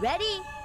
Ready?